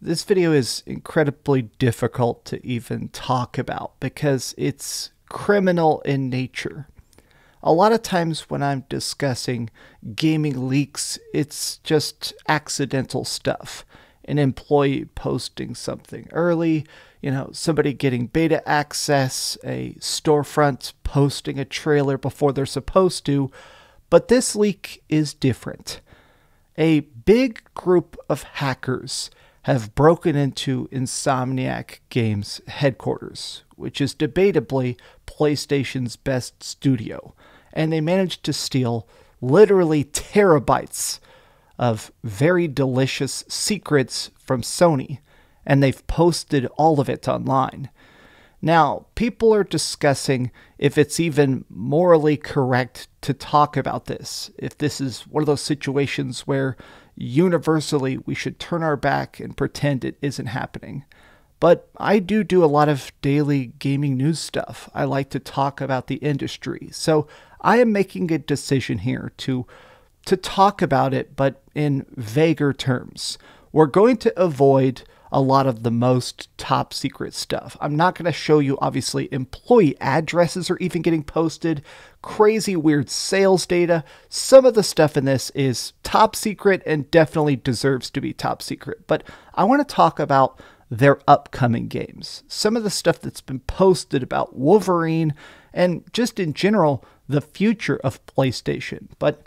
This video is incredibly difficult to even talk about because it's criminal in nature. A lot of times when I'm discussing gaming leaks, it's just accidental stuff. An employee posting something early, you know, somebody getting beta access, a storefront posting a trailer before they're supposed to. But this leak is different. A big group of hackers have broken into Insomniac Games headquarters, which is debatably PlayStation's best studio, and they managed to steal literally terabytes of very delicious secrets from Sony, and they've posted all of it online. Now, people are discussing if it's even morally correct to talk about this, if this is one of those situations where universally we should turn our back and pretend it isn't happening. But I do do a lot of daily gaming news stuff. I like to talk about the industry. So I am making a decision here to to talk about it but in vaguer terms. We're going to avoid a lot of the most top secret stuff. I'm not going to show you, obviously, employee addresses are even getting posted, crazy, weird sales data. Some of the stuff in this is top secret and definitely deserves to be top secret. But I want to talk about their upcoming games. Some of the stuff that's been posted about Wolverine and just in general, the future of PlayStation. But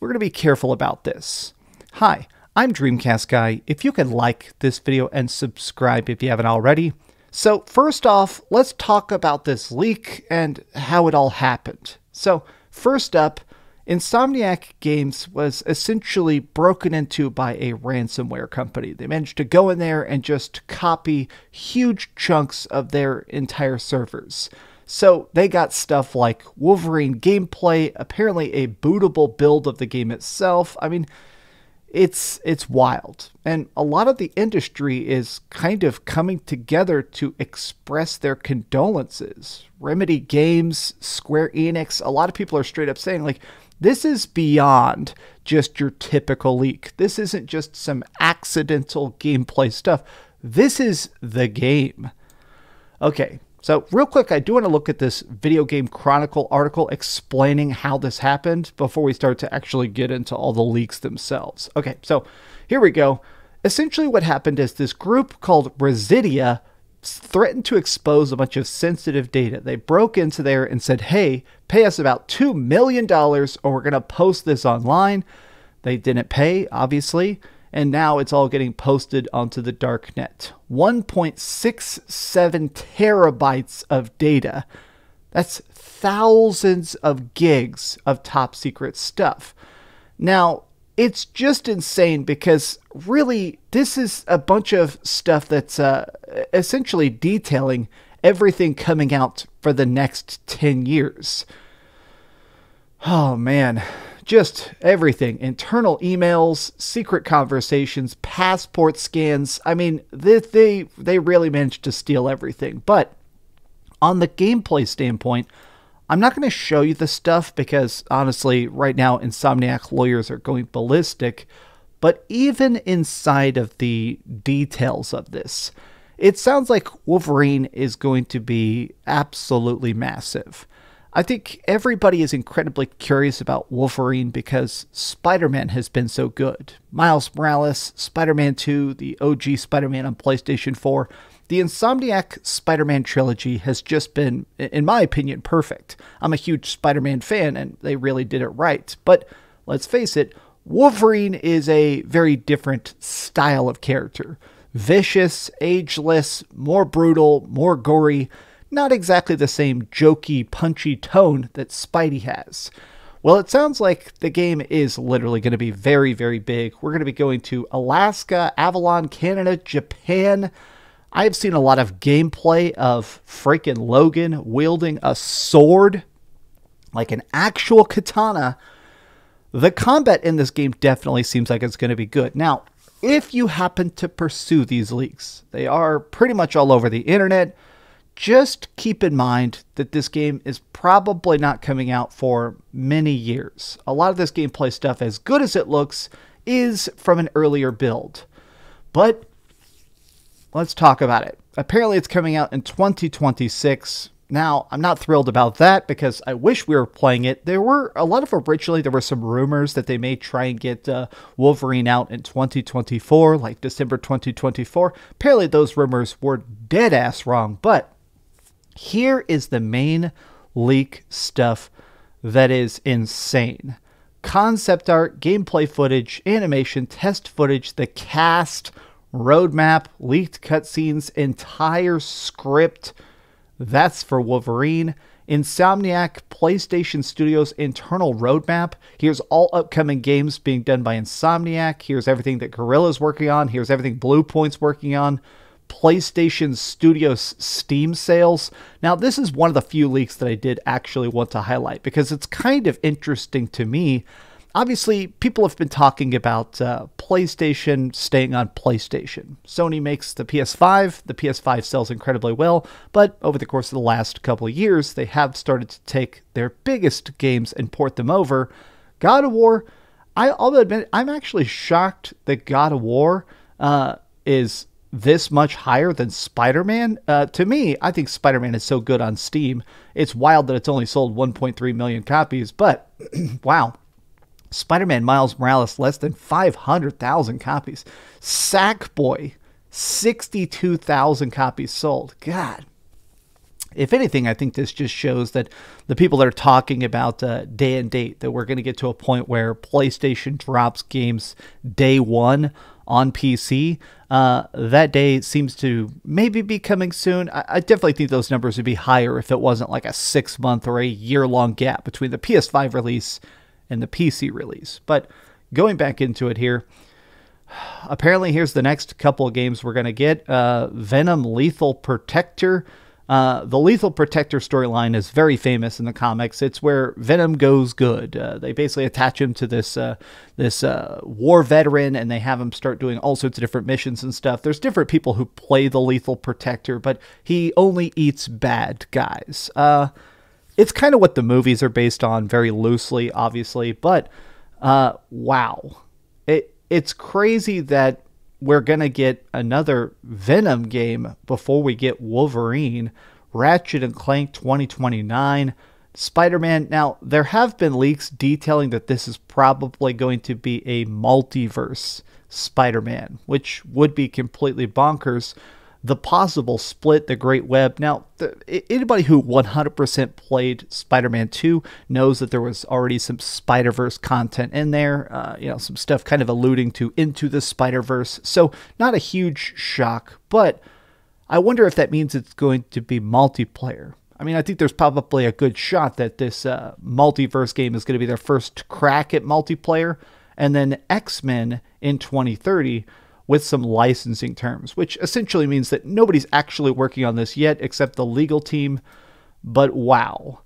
we're going to be careful about this. Hi. I'm Dreamcast Guy. If you could like this video and subscribe if you haven't already. So first off, let's talk about this leak and how it all happened. So first up, Insomniac Games was essentially broken into by a ransomware company. They managed to go in there and just copy huge chunks of their entire servers. So they got stuff like Wolverine gameplay, apparently a bootable build of the game itself. I mean, it's it's wild and a lot of the industry is kind of coming together to express their condolences remedy games square enix a lot of people are straight up saying like this is beyond just your typical leak this isn't just some accidental gameplay stuff this is the game okay so, real quick, I do want to look at this Video Game Chronicle article explaining how this happened before we start to actually get into all the leaks themselves. Okay, so here we go. Essentially, what happened is this group called Rhysida threatened to expose a bunch of sensitive data. They broke into there and said, hey, pay us about $2 million or we're going to post this online. They didn't pay, obviously and now it's all getting posted onto the dark net. 1.67 terabytes of data. That's thousands of gigs of top secret stuff. Now, it's just insane because really, this is a bunch of stuff that's uh, essentially detailing everything coming out for the next 10 years. Oh man, just everything. Internal emails secret conversations passport scans. I mean they they, they really managed to steal everything. But on the gameplay standpoint i'm not going to show you the stuff because honestly right now insomniac lawyers are going ballistic. But even inside of the details of this it sounds like wolverine is going to be absolutely massive I think everybody is incredibly curious about Wolverine because Spider Man has been so good. Miles Morales, Spider Man 2, the OG Spider Man on PlayStation 4. The Insomniac Spider Man trilogy has just been, in my opinion, perfect. I'm a huge Spider Man fan and they really did it right. But let's face it, Wolverine is a very different style of character. Vicious, ageless, more brutal, more gory not exactly the same jokey, punchy tone that Spidey has. Well, it sounds like the game is literally going to be very, very big. We're going to be going to Alaska, Avalon, Canada, Japan. I've seen a lot of gameplay of freaking Logan wielding a sword, like an actual katana. The combat in this game definitely seems like it's going to be good. Now, if you happen to pursue these leaks, they are pretty much all over the internet just keep in mind that this game is probably not coming out for many years. A lot of this gameplay stuff, as good as it looks, is from an earlier build. But let's talk about it. Apparently, it's coming out in 2026. Now, I'm not thrilled about that because I wish we were playing it. There were a lot of originally, there were some rumors that they may try and get uh, Wolverine out in 2024, like December 2024. Apparently, those rumors were dead ass wrong. But here is the main leak stuff that is insane concept art, gameplay footage, animation, test footage, the cast, roadmap, leaked cutscenes, entire script. That's for Wolverine. Insomniac PlayStation Studios internal roadmap. Here's all upcoming games being done by Insomniac. Here's everything that Guerrilla's working on. Here's everything Bluepoint's working on. PlayStation Studios Steam sales. Now, this is one of the few leaks that I did actually want to highlight because it's kind of interesting to me. Obviously, people have been talking about uh, PlayStation staying on PlayStation. Sony makes the PS5. The PS5 sells incredibly well, but over the course of the last couple of years, they have started to take their biggest games and port them over. God of War, I'll admit, I'm actually shocked that God of War uh, is this much higher than Spider Man? Uh, to me, I think Spider Man is so good on Steam. It's wild that it's only sold 1.3 million copies, but wow. Spider Man Miles Morales, less than 500,000 copies. Sackboy, 62,000 copies sold. God. If anything, I think this just shows that the people that are talking about uh, day and date, that we're going to get to a point where PlayStation drops games day one on PC. Uh, that day seems to maybe be coming soon. I, I, definitely think those numbers would be higher if it wasn't like a six month or a year long gap between the PS5 release and the PC release. But going back into it here, apparently here's the next couple of games we're going to get uh, Venom Lethal Protector. Uh, the Lethal Protector storyline is very famous in the comics. It's where Venom goes good. Uh, they basically attach him to this uh, this uh, war veteran, and they have him start doing all sorts of different missions and stuff. There's different people who play the Lethal Protector, but he only eats bad guys. It's kind of what the movies are based on, very loosely, obviously. But uh, wow, it it's crazy that we're going to get another Venom game before we get Wolverine, Ratchet and Clank 2029, Spider Man. Now, there have been leaks detailing that this is probably going to be a multiverse Spider Man, which would be completely bonkers the possible split, the Great Web. Now, anybody who 100% played Spider-Man 2 knows that there was already some Spider-Verse content in there. Uh, you know, some stuff kind of alluding to into the Spider-Verse. So, not a huge shock, but I wonder if that means it's going to be multiplayer. I mean, I think there's probably a good shot that this uh, multiverse game is going to be their first crack at multiplayer, and then X Men in 2030 with some licensing terms, which essentially means that nobody's actually working on this yet except the legal team. But wow.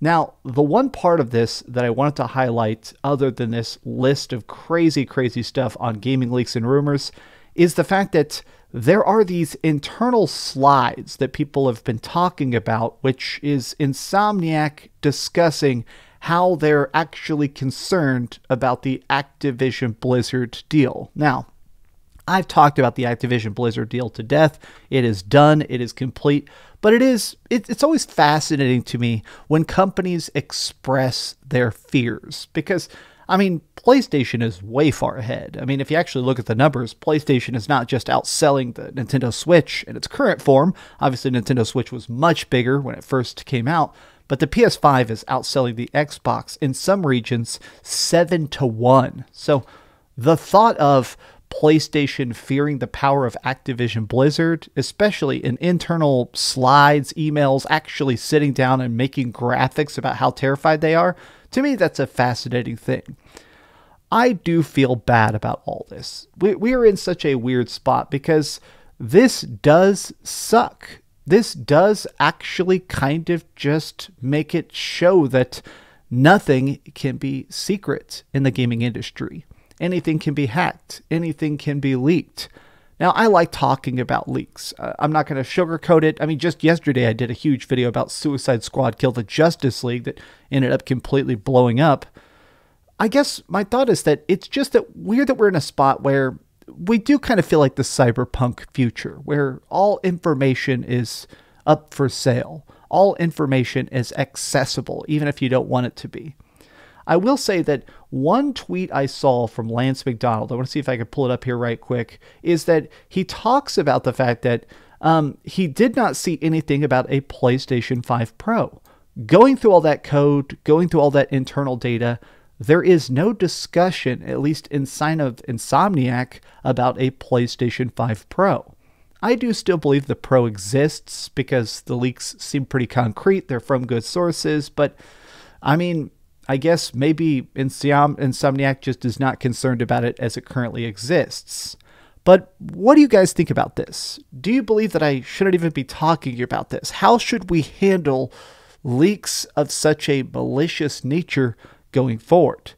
Now, the one part of this that I wanted to highlight, other than this list of crazy, crazy stuff on gaming leaks and rumors, is the fact that there are these internal slides that people have been talking about, which is Insomniac discussing how they're actually concerned about the Activision Blizzard deal. Now, I've talked about the Activision Blizzard deal to death. It is done, it is complete, but it is it, it's always fascinating to me when companies express their fears because I mean, PlayStation is way far ahead. I mean, if you actually look at the numbers, PlayStation is not just outselling the Nintendo Switch in its current form. Obviously, Nintendo Switch was much bigger when it first came out, but the PS5 is outselling the Xbox in some regions 7 to 1. So, the thought of PlayStation fearing the power of Activision Blizzard, especially in internal slides, emails, actually sitting down and making graphics about how terrified they are, to me, that's a fascinating thing. I do feel bad about all this. We, we are in such a weird spot because this does suck. This does actually kind of just make it show that nothing can be secret in the gaming industry. Anything can be hacked, anything can be leaked. Now, I like talking about leaks. Uh, I'm not going to sugarcoat it. I mean, just yesterday I did a huge video about Suicide Squad Kill the Justice League that ended up completely blowing up. I guess my thought is that it's just that weird that we're in a spot where we do kind of feel like the cyberpunk future where all information is up for sale. All information is accessible, even if you don't want it to be. I will say that one tweet I saw from Lance McDonald, I want to see if I can pull it up here right quick, is that he talks about the fact that um, he did not see anything about a PlayStation 5 Pro. Going through all that code, going through all that internal data, there is no discussion, at least in sign of Insomniac, about a PlayStation 5 Pro. I do still believe the Pro exists because the leaks seem pretty concrete. They're from good sources, but I mean, I guess maybe Insomniac just is not concerned about it as it currently exists. But what do you guys think about this? Do you believe that I shouldn't even be talking about this? How should we handle leaks of such a malicious nature going forward?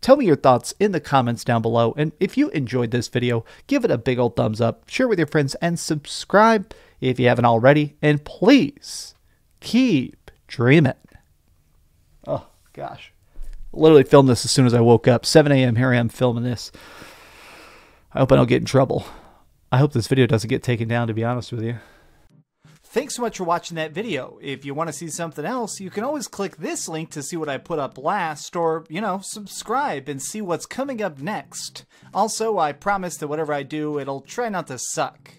Tell me your thoughts in the comments down below. And if you enjoyed this video, give it a big old thumbs up, share with your friends, and subscribe if you haven't already. And please keep dreaming. Oh, gosh. Literally filmed this as soon as I woke up. 7 a.m. Here I am filming this. I hope I don't get in trouble. I hope this video doesn't get taken down, to be honest with you. Thanks so much for watching that video. If you want to see something else, you can always click this link to see what I put up last, or, you know, subscribe and see what's coming up next. Also, I promise that whatever I do, it'll try not to suck.